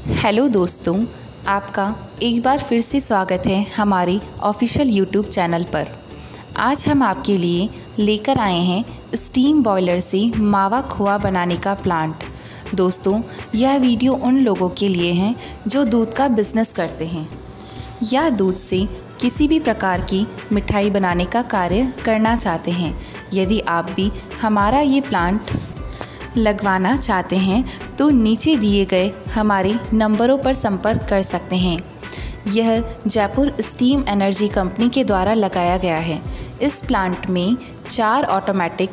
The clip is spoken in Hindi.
हेलो दोस्तों, आपका एक बार फिर से स्वागत है हमारे ऑफिशियल यूट्यूब चैनल पर। आज हम आपके लिए लेकर आए हैं स्टीम बॉयलर से मावा खोआ बनाने का प्लांट दोस्तों, यह वीडियो उन लोगों के लिए है जो दूध का बिज़नेस करते हैं। या दूध से किसी भी प्रकार की मिठाई बनाने का कार्य करना चाहते हैं। यदि आप भी हमारा ये प्लांट लगवाना चाहते हैं तो नीचे दिए गए हमारे नंबरों पर संपर्क कर सकते हैं। यह जयपुर स्टीम एनर्जी कंपनी के द्वारा लगाया गया है। इस प्लांट में चार ऑटोमेटिक